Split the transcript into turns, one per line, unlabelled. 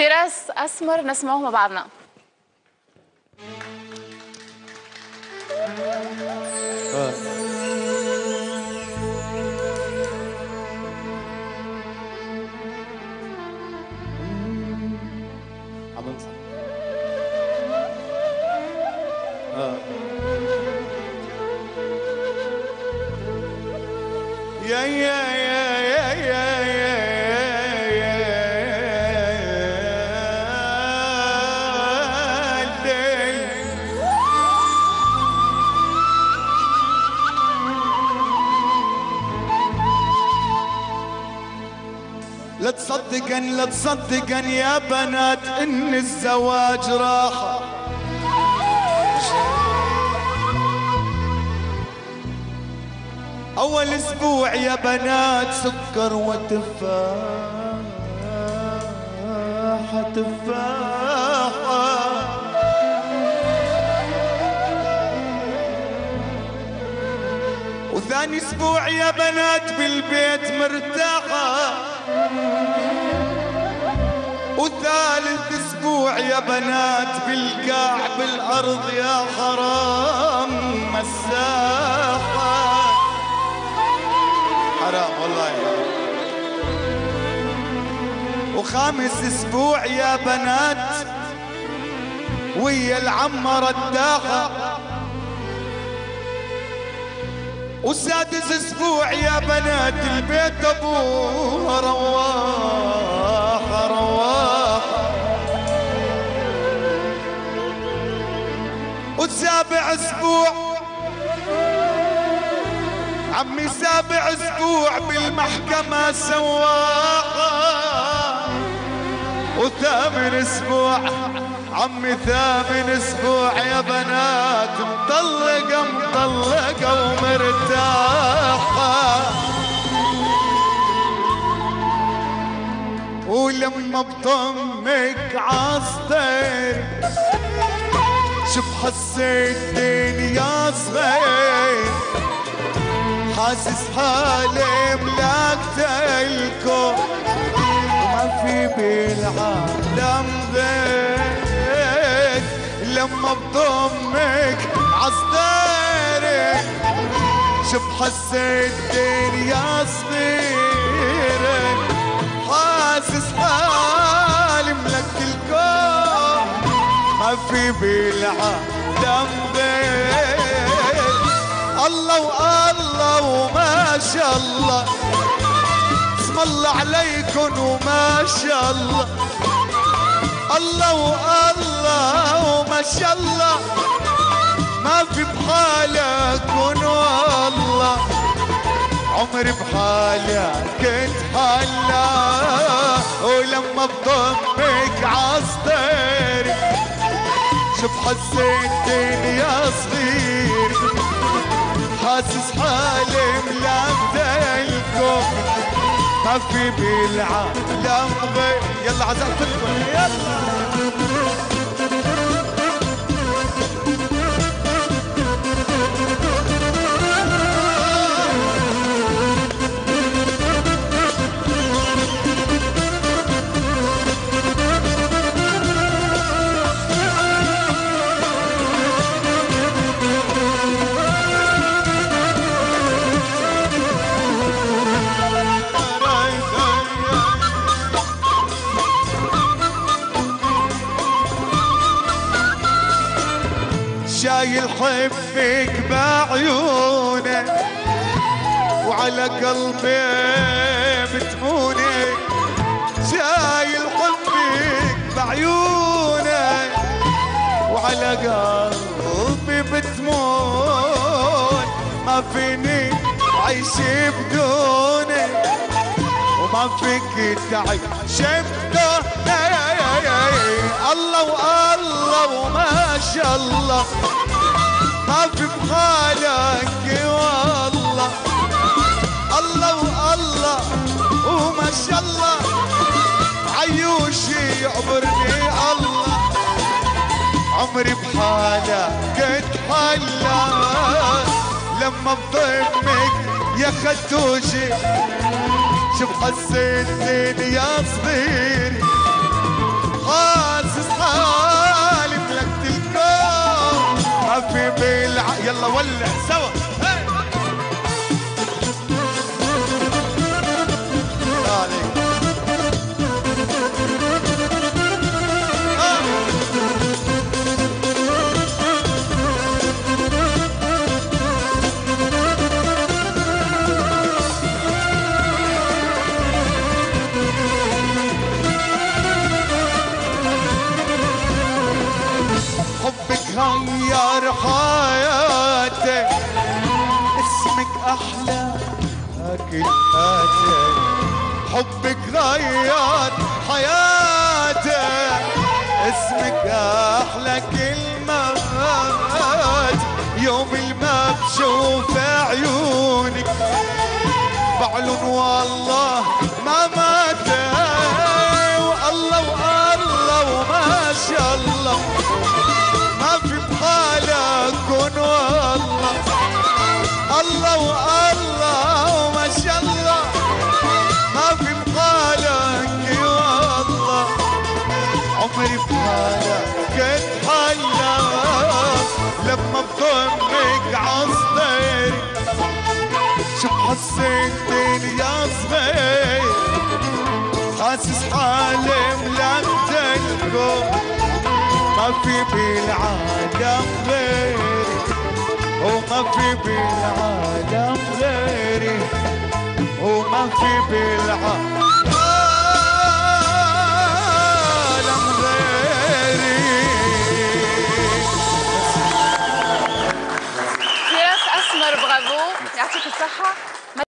فراس أسمر نسمعه مع بعضنا.
لا تصدقن لا تصدقن يا بنات إن الزواج راحة أول أسبوع يا بنات سكر وتفاحة تفاحة وثاني أسبوع يا بنات بالبيت مرتاحة. وثالث أسبوع يا بنات بالقاع بالارض يا حرام مساحة حرام والله. وخامس أسبوع يا بنات ويا العمة رداحة وسادس أسبوع يا بنات البيت ابوها رواحة رواحة وسابع أسبوع عمي سابع أسبوع بالمحكمة سواحة وثامن أسبوع عمي ثامن أسبوع يا بنات مطلقة مطلقة ومرتاحة. ولما بضمك عصدر شوف حسيت دنيا صغير حاسس حالي ملاكت الكون وما في بالعالم غير. لما بضمك عصدري شوف حسيت دنيا صغيرة حاسس حالي ملك الكون. ما في بالعالم الله وألله وما شاء الله. اسم الله عليكم وما شاء الله. الله وألله وما شاء الله ما في بحالكم والله. عمري بحالك كنت ولما بضمك عصدري شوف حسيت دنيا صغير. حاسس حالي ملامدلكم. ما في بالعالم غير. يلا عزقتكم يلا حبك بعيونه وعلى قلبي بتموني. شايل حبك بعيونه وعلى قلبي بتمون ما فيني عيش بدوني وما فيك تعيش بدوني الله والله وما شاء الله. والله. الله والله وما شاء الله. عيوشي الله. عمري بحالك اتحلى لما بضمك يا خدوشي. شوف حسيت يا صغير أحلى كلماتي حبك غير حياتي اسمك أحلى كلمات. يوم ما بشوف عيونك. بعلن والله ما مات. بحالك اتحلى لما بضمك عصدري شو حسيت يا صغير حاسس حالي ملمتلكم ما في بالعالم غيري. وما في بالعالم غيري. وما في بالعالم
فراس